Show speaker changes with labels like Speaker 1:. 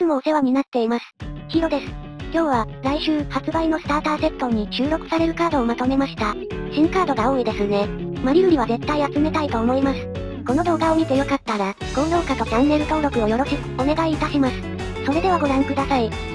Speaker 1: つもお世話になっています。ヒロです。今日は、来週発売のスターターセットに収録されるカードをまとめました。新カードが多いですね。マリルリは絶対集めたいと思います。この動画を見てよかったら、高評価とチャンネル登録をよろしくお願いいたします。それではご覧ください。